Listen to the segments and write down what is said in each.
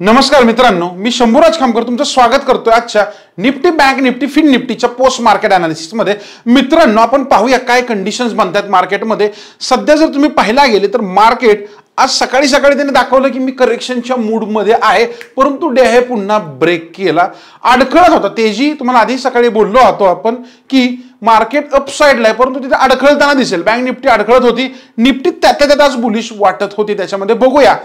नमस्कार मित्रांनो मी शंभूराज खामकर तुमचं स्वागत करतोय आजच्या निफ्टी बँक निफ्टी फिन निफ्टीच्या पोस्ट मार्केट अनालिसिसमध्ये मित्रांनो आपण पाहूया काय कंडिशन्स बनतात मार्केटमध्ये सध्या जर तुम्ही पाहायला गेले तर मार्केट आज सकाळी सकाळी त्याने दाखवलं की मी करेक्शनच्या मूडमध्ये आहे परंतु डे आहे पुन्हा ब्रेक केला. अडखळत होता. तेजी तुम्हाला आधी सकाळी बोललो होतो आपण की मार्केट अपसाईडला आहे परंतु तिथे अडखळताना दिसेल. बँक निफ्टी अडखळत होती. निफ्टी त्यातल्या त्यात आज बुलिश वाटत होती त्याच्यामध्ये. बघूया.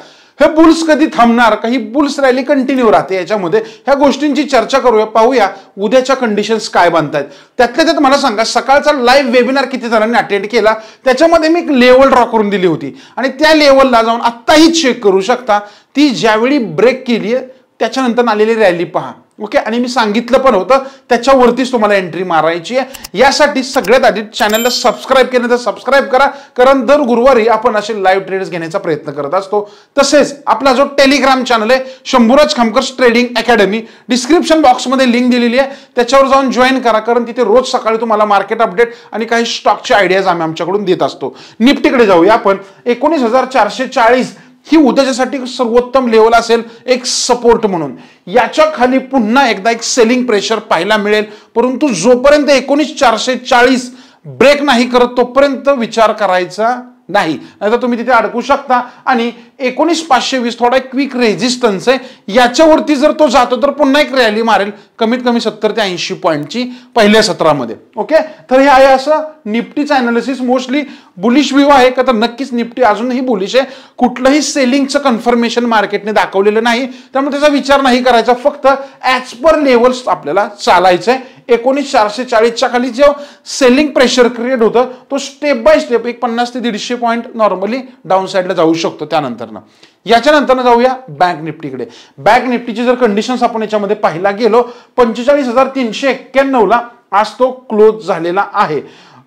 हे बुल्स कधी थांबणार? का ही बुल्स रॅली कंटिन्यू राहते? याच्यामध्ये ह्या गोष्टींची चर्चा करूया पाहूया उद्याच्या कंडिशन्स काय बनतायत. त्यातल्या त्यात मला सांगा सकाळचा लाईव्ह वेबिनार किती जणांनी अटेंड केला? त्याच्यामध्ये मी एक लेवल ड्रॉ करून दिली होती. आणि त्या लेवलला जाऊन आत्ताही चेक करू शकता ती ज्यावेळी ब्रेक केली आहे त्याच्यानंतर आलेली रॅली पहा. ओके आणि मी सांगितलं पण होतं त्याच्यावरतीच तुम्हाला एंट्री मारायची आहे. यासाठी सगळ्यात आधी चॅनलला सबस्क्राईब केलं तर सबस्क्राईब करा. कारण दर गुरुवारी आपण असे लाईव्ह ट्रेड्स घेण्याचा प्रयत्न करत असतो. तसेच आपला जो टेलिग्राम चॅनल आहे Shambhuraj Khamkar trading academy description बॉक्समध्ये लिंक दिलेली आहे. त्याच्यावर जाऊन जॉईन करा. कारण तिथे रोज सकाळी तुम्हाला मार्केट अपडेट आणि काही स्टॉकचे आयडियाज आम्ही आमच्याकडून देत असतो. निफ्टीकडे जाऊया आपण. एकोणीस हजार चारशे चाळीस ही उद्याच्यासाठी सर्वोत्तम लेवल असेल एक सपोर्ट म्हणून. याच्या खाली पुन्हा एकदा एक सेलिंग प्रेशर पाहायला मिळेल. परंतु जोपर्यंत एकोणीस चारशे चाळीस ब्रेक नाही करत तोपर्यंत विचार करायचा नाही. नाहीतर तुम्ही तिथे अडकू शकता आणि एकोणीस पाचशे वीस थोडा क्विक रेझिस्टन्स आहे. याच्यावरती जर तो जातो तर पुन्हा एक रॅली मारेल. कमीत कमी सत्तर ते ऐंशी पॉईंटची पहिल्या सत्रामध्ये. ओके तर हे आहे असं निफ्टीचं अनालिसिस मोस्टली बुलिश व्ह्यू आहे. का तर नक्कीच निफ्टी अजूनही बुलिश आहे. कुठलंही सेलिंगचं कन्फर्मेशन मार्केटने दाखवलेलं नाही. त्यामुळे त्याचा विचार नाही करायचा. फक्त ॲज पर लेवल्स आपल्याला चालायचं आहे एकोणीस चारशे चाळीसच्या खाली जे सेलिंग प्रेशर क्रिएट होतं तो स्टेप बाय स्टेप एक पन्नास ते दीडशे पॉईंट नॉर्मली डाऊन साईडला जाऊ शकतो त्यानंतर. त्यानंतरनं याच्यानंतर जाऊया बँक निफ्टीकडे. बँक निफ्टीची जर कंडिशन्स आपण याच्यामध्ये पाहायला गेलो पंचेचाळीस हजार तीनशे एक्क्याण्णवला आज तो क्लोज झालेला आहे.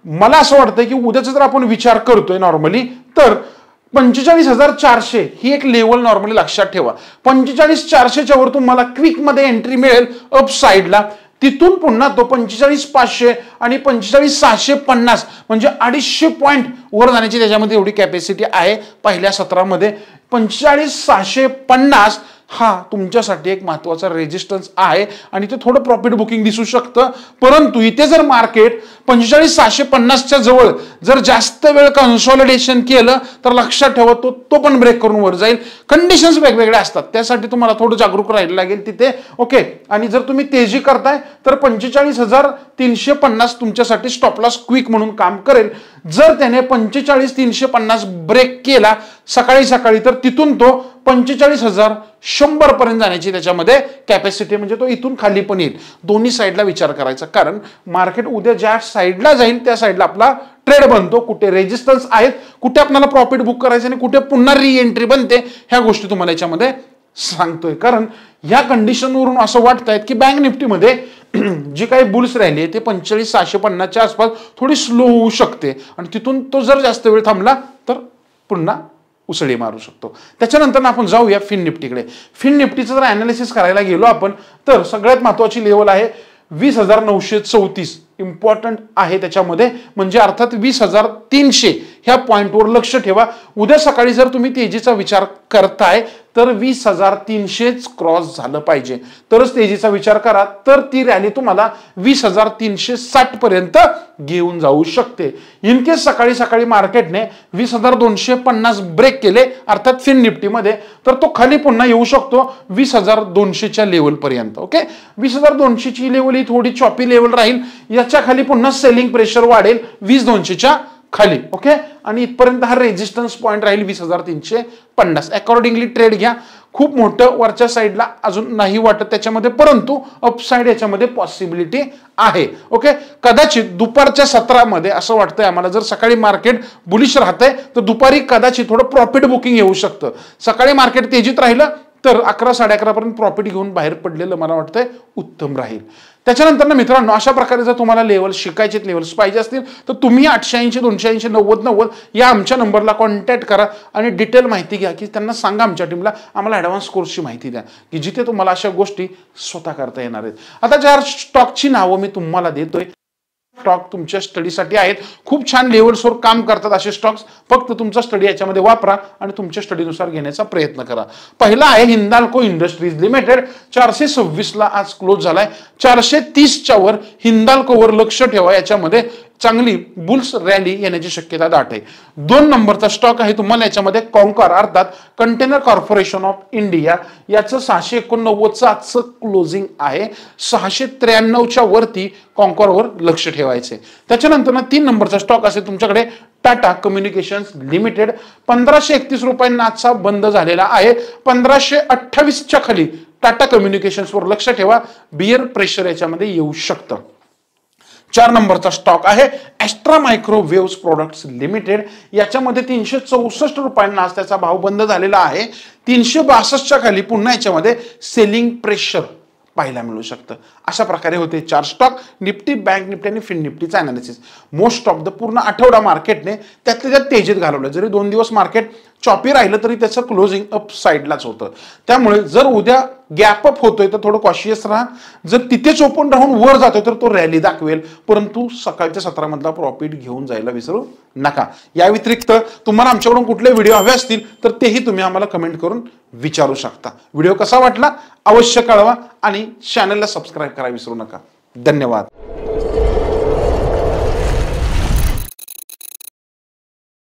मला असं वाटतं की उद्याचा जर आपण विचार करतोय नॉर्मली तर पंचेचाळीस हजार चारशे ही एक लेवल नॉर्मली लक्षात ठेवा. पंचेचाळीस चारशेच्या वर तुम्हाला क्विकमध्ये एंट्री मिळेल अप साईडला तिथून पुन्हा तो पंचेचाळीस पाचशे आणि पंचेचाळीस सहाशे पन्नास म्हणजे अडीचशे पॉईंट वर जाण्याची त्याच्यामध्ये एवढी कॅपॅसिटी आहे पहिल्या सत्रामध्ये. पंचेचाळीस सहाशे पन्नास हा तुमच्यासाठी एक महत्त्वाचा रेजिस्टन्स आहे आणि ते थोडं प्रॉफिट बुकिंग दिसू शकतं. परंतु इथे जर मार्केट पंचेचाळीस सहाशे पन्नासच्या जवळ जर जास्त वेळ कन्सॉलिडेशन केलं तर लक्षात ठेवा तो तो पण ब्रेक करून वर जाईल. कंडिशन्स वेगवेगळ्या असतात. त्यासाठी तुम्हाला थोडं जागरूक राहायला लागेल तिथे. ओके आणि जर तुम्ही तेजी करताय तर पंचेचाळीस हजार तीनशे पन्नास तुमच्यासाठी स्टॉपलॉस क्विक म्हणून काम करेल. जर त्याने पंचेचाळीस तीनशे पन्नास ब्रेक केला सकाळी सकाळी तर तिथून तो पंचेचाळीस हजार शंभर पर्यंत जाण्याची त्याच्यामध्ये कॅपॅसिटी म्हणजे तो इथून खाली पण येईल. दोन्ही साईडला विचार करायचा. कारण मार्केट उद्या ज्या साईडला जाईल त्या साईडला आपला ट्रेड बनतो. कुठे रेजिस्टन्स आहेत कुठे आपल्याला प्रॉफिट बुक करायचं आणि कुठे पुन्हा री एंट्री बनते ह्या गोष्टी तुम्हाला याच्यामध्ये सांगतोय. कारण ह्या कंडिशनवरून असं वाटत आहेत की बँक निफ्टीमध्ये जी काही बुल्स राहिली आहे ते पंचेचाळीस सहाशे पन्नासच्या आसपास थोडी स्लो होऊ शकते. आणि तिथून तो जर जास्त वेळ थांबला तर पुन्हा उसळी मारू शकतो. त्याच्यानंतर आपण जाऊया फिन निफ्टीकडे. फिन निफ्टीचं जर अनालिसिस करायला गेलो आपण तर सगळ्यात महत्वाची लेवल आहे वीस हजार नऊशे चौतीस. इम्पॉर्टंट आहे त्याच्यामध्ये. म्हणजे अर्थात वीस हजार तीनशे ह्या पॉईंटवर लक्ष ठेवा. उद्या सकाळी जर तुम्ही तेजीचा विचार करताय तर वीस हजार तीनशेच क्रॉस झालं पाहिजे. तरच तेजीचा विचार करा तर ती रॅली तुम्हाला वीस हजार तीनशे साठ पर्यंत घेऊन जाऊ शकते. इनकेस सकाळी सकाळी मार्केटने वीस हजार दोनशे पन्नास ब्रेक केले अर्थात फिन निफ्टीमध्ये तर तो खाली पुन्हा येऊ शकतो वीस हजार दोनशेच्या लेवलपर्यंत ओके वीस हजार दोनशेची लेवल ही थोडी चॉपी लेवल राहील. या याच्या खाली पुन्हा सेलिंग प्रेशर वाढेल वीस दोनशेच्या खाली ओके आणि इथपर्यंत हा रेजिस्टन्स पॉईंट राहील वीस हजार तीनशे पन्नास. अकॉर्डिंगली ट्रेड घ्या. खूप मोठं वरच्या साईडला अजून नाही वाटत त्याच्यामध्ये परंतु अपसाईड याच्यामध्ये पॉसिबिलिटी आहे ओके कदाचित दुपारच्या सत्रामध्ये असं वाटतंय आम्हाला जर सकाळी मार्केट बुलिश राहतंय तर दुपारी कदाचित थोडं प्रॉफिट बुकिंग येऊ शकतं. सकाळी मार्केट तेजीत राहिलं तर अकरा साडे अकरापर्यंत प्रॉफिट घेऊन बाहेर पडलेलं मला वाटतंय उत्तम राहील. त्याच्यानंतर ना मित्रांनो अशा प्रकारे जर तुम्हाला लेवल शिकायचे लेवल्स पाहिजे असतील तर तुम्ही आठशे ऐंशी दोनशे ऐंशी नव्वद नव्वद या आमच्या नंबरला कॉन्टॅक्ट करा आणि डिटेल माहिती घ्या की त्यांना सांगा आमच्या टीमला आम्हाला ॲडव्हान्स कोर्सची माहिती द्या की जिथे तुम्हाला अशा गोष्टी स्वतः करता येणार आहेत. आता ज्या स्टॉकची नावं मी तुम्हाला देतोय स्टॉक तुमच्या स्टडीसाठी आहेत. खूप छान लेवल्सवर काम करतात असे स्टॉक्स फक्त तुमचा स्टडी याच्यामध्ये वापरा आणि तुमच्या स्टडीनुसार घेण्याचा प्रयत्न करा. पहिला आहे हिंदाल्को इंडस्ट्रीज लिमिटेड चारशे सव्वीसला आज क्लोज झालाय. चारशे तीसच्या वर हिंदाल्कोवर लक्ष ठेवा याच्यामध्ये चांगली बुल्स रॅली येण्याची शक्यता दाट आहे दोन नंबरचा स्टॉक आहे तुम्हाला याच्यामध्ये कॉन्कर अर्थात कंटेनर कॉर्पोरेशन ऑफ इंडिया याचं सहाशे एकोणनव्वदचं आजचं क्लोजिंग आहे. सहाशे त्र्याण्णवच्या वरती कॉन्कॉरवर लक्ष ठेवायचे. त्याच्यानंतर ना तीन नंबरचा स्टॉक असेल तुमच्याकडे टाटा कम्युनिकेशन्स लिमिटेड. पंधराशे एकतीस रुपयांना आजचा बंद झालेला आहे. पंधराशे अठ्ठावीसच्या खाली टाटा कम्युनिकेशन्सवर लक्ष ठेवा. बियर प्रेशर याच्यामध्ये येऊ शकतं. चार नंबरचा स्टॉक आहे. ॲस्ट्रा मायक्रोवेव्स प्रोडक्ट्स लिमिटेड याच्यामध्ये तीनशे चौसष्ट रुपयांना आज त्याचा भाव बंद झालेला आहे. तीनशे बासष्टच्या खाली पुन्हा याच्यामध्ये सेलिंग प्रेशर पाहायला मिळू शकतं. अशा प्रकारे होते चार स्टॉक निफ्टी बँक निफ्टी आणि फिन निफ्टीचा अनालिसिस मोस्ट ऑफ द पूर्ण आठवडा मार्केटने त्यातल्या त्यात तेजीत घालवलं. जरी दोन दिवस मार्केट चॉपी राहिलं तरी त्याचं क्लोजिंग अप साईडलाच होतं. त्यामुळे जर उद्या गॅप अप होतोय तर थोडं कॉशियस राहा. जर तिथेच ओपन राहून वर जातोय तर तो रॅली दाखवेल. परंतु सकाळच्या सत्रामधला प्रॉफिट घेऊन जायला विसरू नका. या व्यतिरिक्त तुम्हाला आमच्याकडून कुठले व्हिडिओ हवे असतील तर तेही तुम्ही आम्हाला कमेंट करून विचारू शकता. व्हिडिओ कसा वाटला अवश्य कळवा आणि चॅनलला सबस्क्राईब करा विसरू नका. धन्यवाद.